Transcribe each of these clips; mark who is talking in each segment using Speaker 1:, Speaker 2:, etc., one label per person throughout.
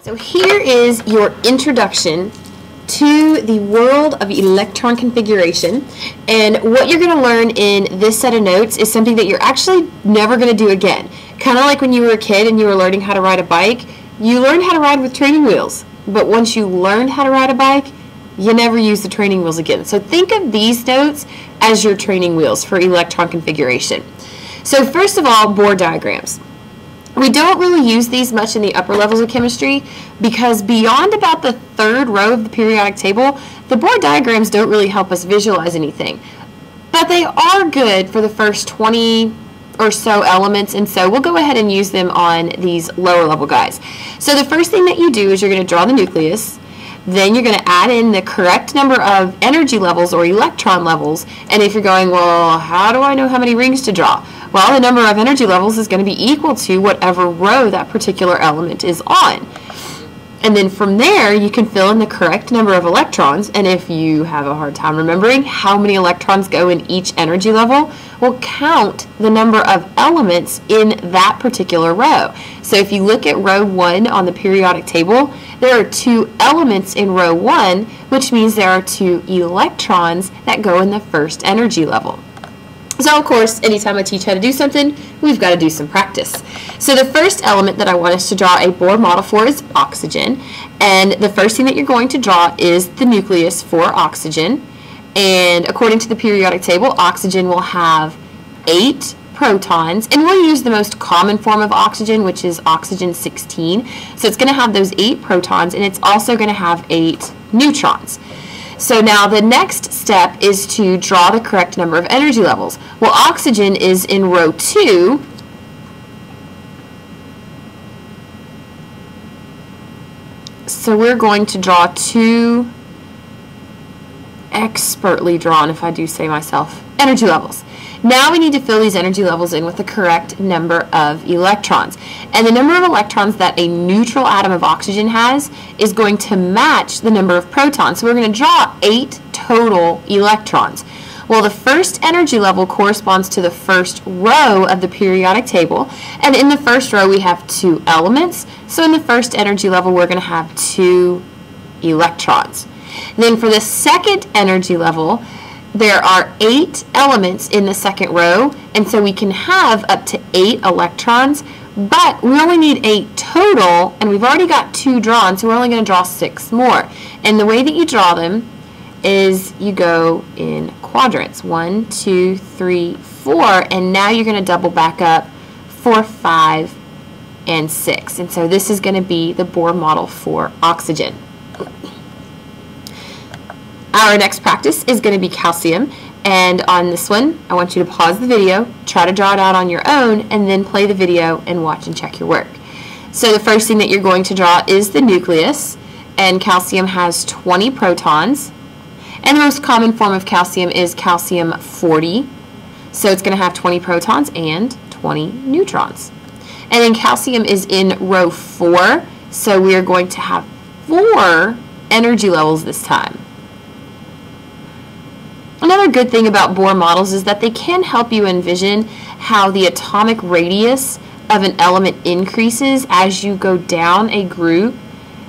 Speaker 1: So here is your introduction to the world of electron configuration. And what you're going to learn in this set of notes is something that you're actually never going to do again. Kind of like when you were a kid and you were learning how to ride a bike, you learned how to ride with training wheels. But once you learned how to ride a bike, you never use the training wheels again. So think of these notes as your training wheels for electron configuration. So first of all, Bohr diagrams. We don't really use these much in the upper levels of chemistry because beyond about the third row of the periodic table, the Bohr diagrams don't really help us visualize anything. But they are good for the first 20 or so elements, and so we'll go ahead and use them on these lower level guys. So the first thing that you do is you're going to draw the nucleus, then you're going to add in the correct number of energy levels or electron levels, and if you're going, well, how do I know how many rings to draw? Well, the number of energy levels is going to be equal to whatever row that particular element is on. And then from there, you can fill in the correct number of electrons. And if you have a hard time remembering how many electrons go in each energy level, we'll count the number of elements in that particular row. So if you look at row 1 on the periodic table, there are two elements in row 1, which means there are two electrons that go in the first energy level. So of course, anytime I teach how to do something, we've got to do some practice. So the first element that I want us to draw a Bohr model for is oxygen. And the first thing that you're going to draw is the nucleus for oxygen. And according to the periodic table, oxygen will have eight protons, and we'll use the most common form of oxygen, which is oxygen 16. So it's going to have those eight protons, and it's also going to have eight neutrons. So now the next step is to draw the correct number of energy levels. Well, oxygen is in row 2. So we're going to draw two expertly drawn, if I do say myself, energy levels. Now we need to fill these energy levels in with the correct number of electrons. And the number of electrons that a neutral atom of oxygen has is going to match the number of protons. So we're going to draw eight total electrons. Well, the first energy level corresponds to the first row of the periodic table. And in the first row, we have two elements. So in the first energy level, we're going to have two electrons. Then for the second energy level, there are eight elements in the second row, and so we can have up to eight electrons, but we only need eight total, and we've already got two drawn, so we're only going to draw six more. And the way that you draw them is you go in quadrants, one, two, three, four, and now you're going to double back up for five and six. And so this is going to be the Bohr model for oxygen. Our next practice is going to be calcium. And on this one, I want you to pause the video, try to draw it out on your own, and then play the video and watch and check your work. So the first thing that you're going to draw is the nucleus. And calcium has 20 protons. And the most common form of calcium is calcium 40. So it's going to have 20 protons and 20 neutrons. And then calcium is in row 4. So we are going to have four energy levels this time. Another good thing about Bohr models is that they can help you envision how the atomic radius of an element increases as you go down a group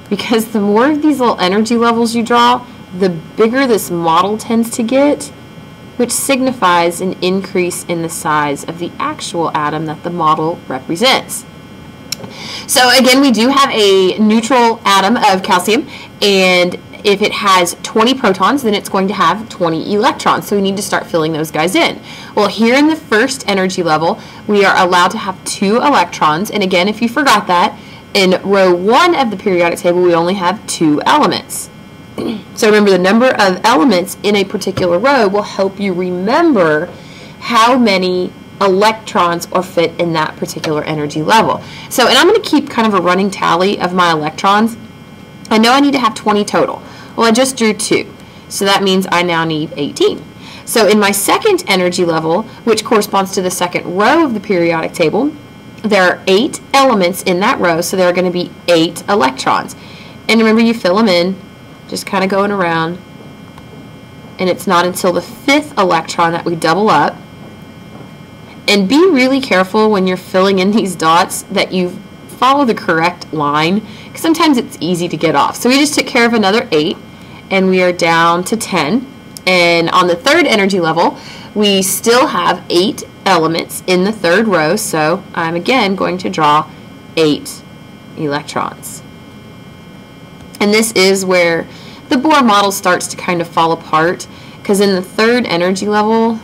Speaker 1: because the more of these little energy levels you draw, the bigger this model tends to get, which signifies an increase in the size of the actual atom that the model represents. So again, we do have a neutral atom of calcium, and if it has 20 protons, then it's going to have 20 electrons. So we need to start filling those guys in. Well, here in the first energy level, we are allowed to have two electrons. And again, if you forgot that, in row one of the periodic table, we only have two elements. so remember, the number of elements in a particular row will help you remember how many electrons are fit in that particular energy level. So, and I'm going to keep kind of a running tally of my electrons. I know I need to have 20 total. Well, I just drew 2, so that means I now need 18. So in my second energy level, which corresponds to the second row of the periodic table, there are 8 elements in that row, so there are going to be 8 electrons. And remember, you fill them in, just kind of going around, and it's not until the fifth electron that we double up. And be really careful when you're filling in these dots that you follow the correct line because sometimes it's easy to get off. So we just took care of another 8 and we are down to 10. And on the third energy level, we still have 8 elements in the third row. So I'm again going to draw 8 electrons. And this is where the Bohr model starts to kind of fall apart because in the third energy level,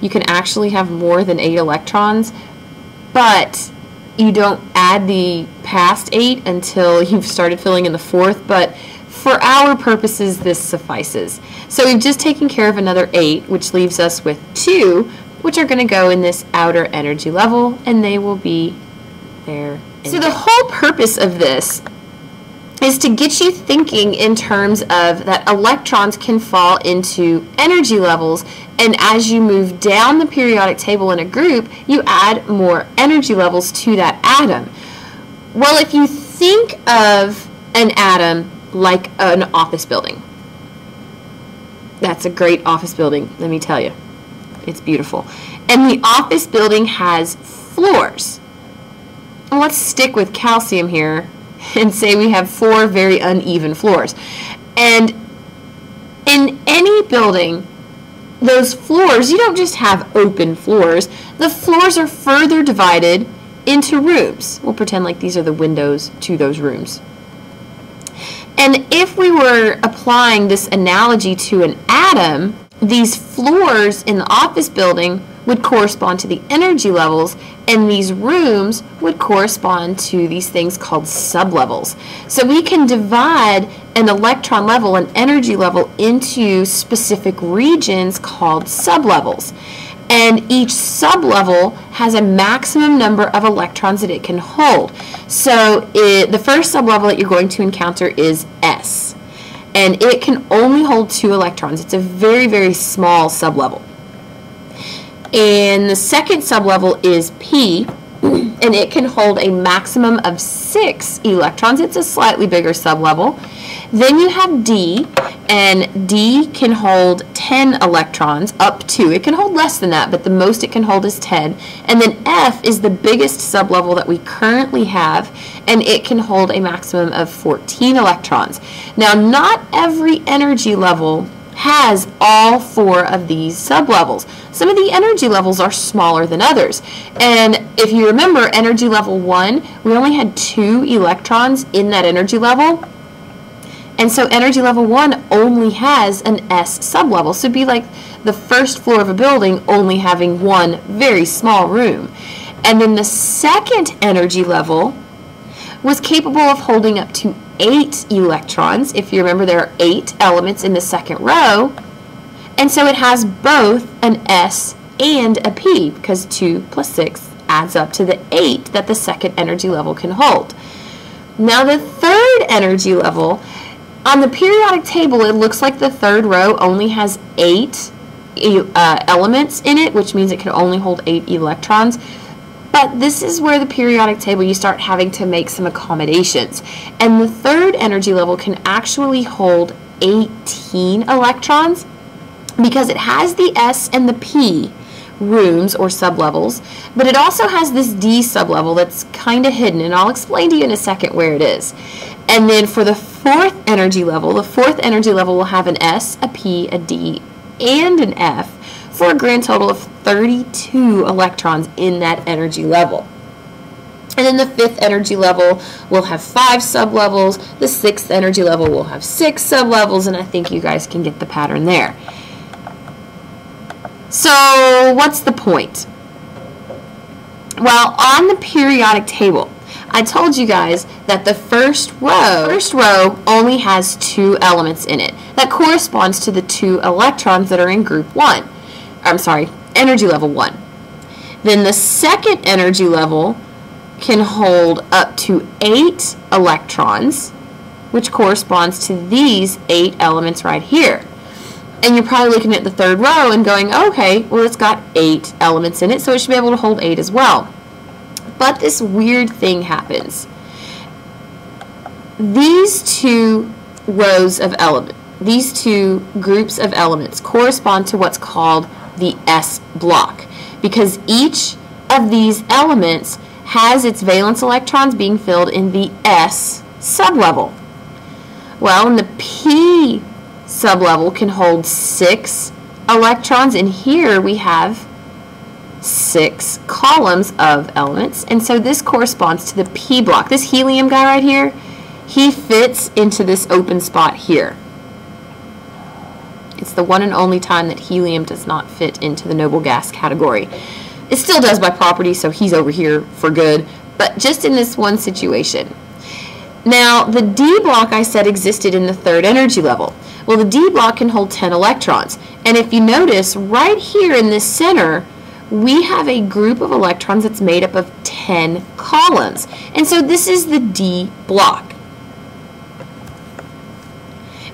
Speaker 1: you can actually have more than eight electrons, but you don't add the past eight until you've started filling in the fourth, but for our purposes, this suffices. So we've just taken care of another eight, which leaves us with two, which are going to go in this outer energy level, and they will be there. So the whole purpose of this is to get you thinking in terms of that electrons can fall into energy levels and as you move down the periodic table in a group you add more energy levels to that atom well if you think of an atom like an office building that's a great office building let me tell you it's beautiful and the office building has floors let's stick with calcium here and say we have four very uneven floors. And in any building, those floors, you don't just have open floors. The floors are further divided into rooms. We'll pretend like these are the windows to those rooms. And if we were applying this analogy to an atom, these floors in the office building would correspond to the energy levels, and these rooms would correspond to these things called sublevels. So we can divide an electron level, an energy level, into specific regions called sublevels. And each sublevel has a maximum number of electrons that it can hold. So it, the first sublevel that you're going to encounter is S. And it can only hold two electrons. It's a very, very small sublevel. And the second sublevel is P, and it can hold a maximum of six electrons. It's a slightly bigger sublevel. Then you have D, and D can hold 10 electrons, up to. It can hold less than that, but the most it can hold is 10. And then F is the biggest sublevel that we currently have, and it can hold a maximum of 14 electrons. Now, not every energy level has all four of these sublevels. Some of the energy levels are smaller than others. And if you remember, energy level 1, we only had two electrons in that energy level. And so energy level 1 only has an S sublevel. So it'd be like the first floor of a building only having one very small room. And then the second energy level was capable of holding up to eight electrons. If you remember, there are eight elements in the second row. And so it has both an S and a P because 2 plus 6 adds up to the 8 that the second energy level can hold. Now the third energy level, on the periodic table it looks like the third row only has 8 uh, elements in it, which means it can only hold 8 electrons. But this is where the periodic table you start having to make some accommodations. And the third energy level can actually hold 18 electrons because it has the S and the P rooms or sublevels, but it also has this D sublevel that's kind of hidden, and I'll explain to you in a second where it is. And then for the fourth energy level, the fourth energy level will have an S, a P, a D, and an F for a grand total of 32 electrons in that energy level. And then the fifth energy level will have five sublevels. The sixth energy level will have six sublevels, and I think you guys can get the pattern there. So what's the point? Well, on the periodic table, I told you guys that the first row, first row only has two elements in it. That corresponds to the two electrons that are in group 1. I'm sorry, energy level 1. Then the second energy level can hold up to 8 electrons, which corresponds to these 8 elements right here. And you're probably looking at the third row and going, okay, well it's got 8 elements in it, so it should be able to hold 8 as well. But this weird thing happens. These two rows of elements, these two groups of elements correspond to what's called the S block because each of these elements has its valence electrons being filled in the S sublevel. Well, the P sublevel can hold six electrons, and here we have six columns of elements, and so this corresponds to the P block. This helium guy right here, he fits into this open spot here. It's the one and only time that helium does not fit into the noble gas category. It still does by property, so he's over here for good, but just in this one situation. Now, the D block I said existed in the third energy level. Well, the D block can hold 10 electrons. And if you notice, right here in this center, we have a group of electrons that's made up of 10 columns. And so this is the D block.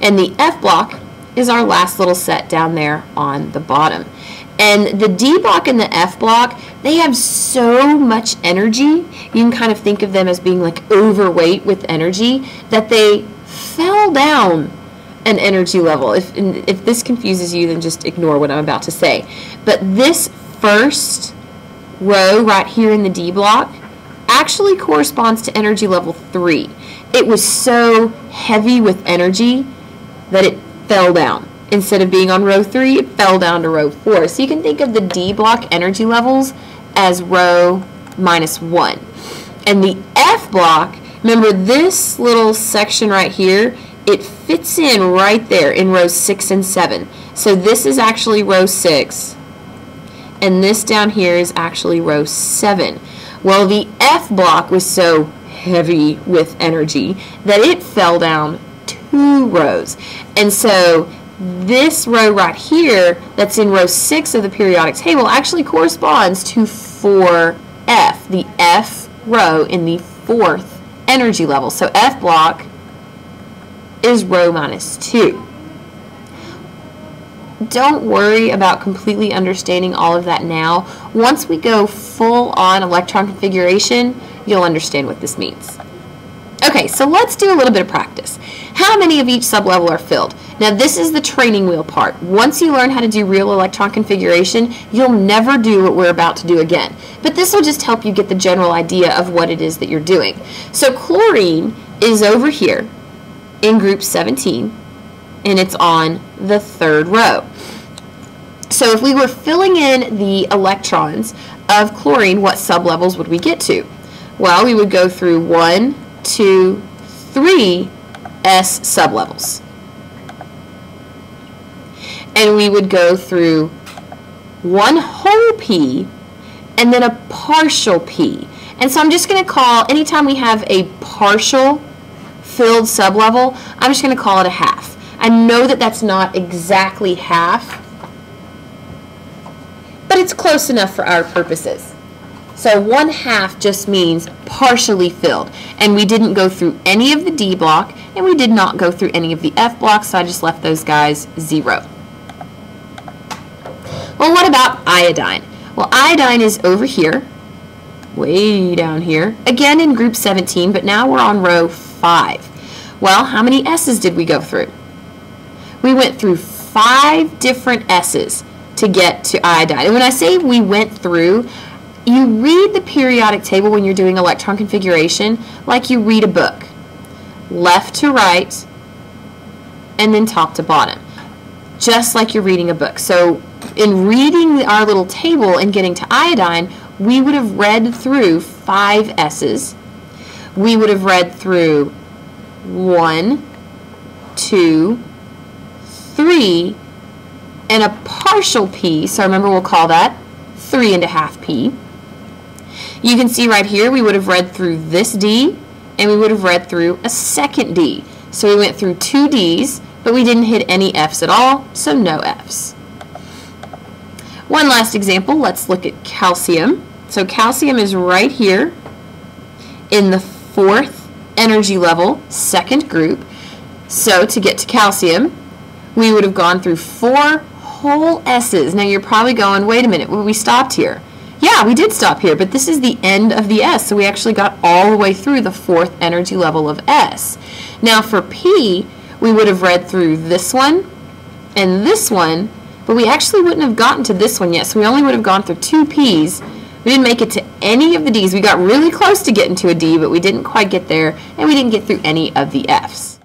Speaker 1: And the F block is our last little set down there on the bottom. And the D block and the F block, they have so much energy, you can kind of think of them as being like overweight with energy, that they fell down an energy level. If, if this confuses you, then just ignore what I'm about to say. But this first row right here in the D block actually corresponds to energy level 3. It was so heavy with energy that it fell down. Instead of being on row 3, it fell down to row 4. So you can think of the D block energy levels as row minus 1. And the F block, remember this little section right here, it fits in right there in rows 6 and 7. So this is actually row 6, and this down here is actually row 7. Well, the F block was so heavy with energy that it fell down two rows. And so this row right here that's in row 6 of the periodic table actually corresponds to 4F, the F row in the fourth energy level. So F block is row minus 2. Don't worry about completely understanding all of that now. Once we go full on electron configuration, you'll understand what this means. Okay, so let's do a little bit of practice. How many of each sublevel are filled? Now this is the training wheel part. Once you learn how to do real electron configuration, you'll never do what we're about to do again. But this will just help you get the general idea of what it is that you're doing. So chlorine is over here in group 17 and it's on the third row. So if we were filling in the electrons of chlorine, what sublevels would we get to? Well, we would go through one, two, three S sublevels. And we would go through one whole P and then a partial P. And so I'm just going to call, anytime we have a partial filled sublevel, I'm just going to call it a half. I know that that's not exactly half, but it's close enough for our purposes. So one half just means partially filled. And we didn't go through any of the D block, and we did not go through any of the F blocks, so I just left those guys zero. Well, what about iodine? Well, iodine is over here, way down here, again in group 17, but now we're on row 5. Well, how many S's did we go through? We went through five different S's to get to iodine. And when I say we went through, you read the periodic table when you're doing electron configuration like you read a book. Left to right, and then top to bottom. Just like you're reading a book. So in reading our little table and getting to iodine, we would have read through five S's. We would have read through one, two, three, and a partial P. So remember we'll call that three and a half P. You can see right here we would have read through this D and we would have read through a second D. So we went through two Ds, but we didn't hit any Fs at all, so no Fs. One last example, let's look at calcium. So calcium is right here in the fourth energy level, second group. So to get to calcium, we would have gone through four whole S's. Now you're probably going, wait a minute, we stopped here. Yeah, we did stop here, but this is the end of the S, so we actually got all the way through the fourth energy level of S. Now for P, we would have read through this one and this one, but we actually wouldn't have gotten to this one yet, so we only would have gone through two P's, We didn't make it to any of the D's. We got really close to getting to a D, but we didn't quite get there, and we didn't get through any of the F's.